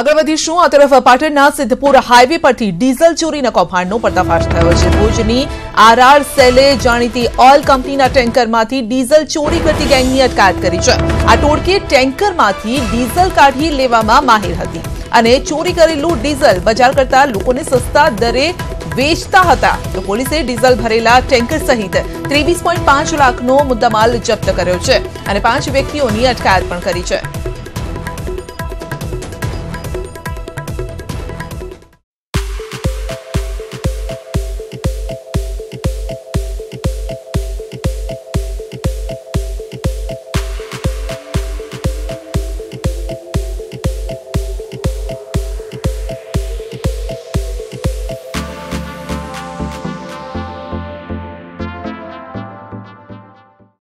આગળ વધીશું આ તરફ પાટણના સિદ્ધપુર હાઈવે પરથી ડીઝલ ચોરીના કૌભાંડનો પર્દાફાશ થયો છે. ભુજની આરઆર સેલે જાણીતી ઓઇલ કંપનીના ટેન્કરમાંથી ડીઝલ ચોરી કરતી ગેંગની અટકાયત કરી છે. આ ટોળકી ટેન્કરમાંથી ડીઝલ કાઢી લેવામાં માહિર હતી અને ચોરી કરેલું ડીઝલ બજાર કરતા લોકોને સસ્તા દરે વેચતા હતા. તો પોલીસે ડીઝલ ભરેલા ટેન્કર સહિત ત્રેવીસ પાંચ લાખનો મુદ્દામાલ જપ્ત કર્યો છે અને પાંચ વ્યક્તિઓની અટકાયત પણ કરી છે.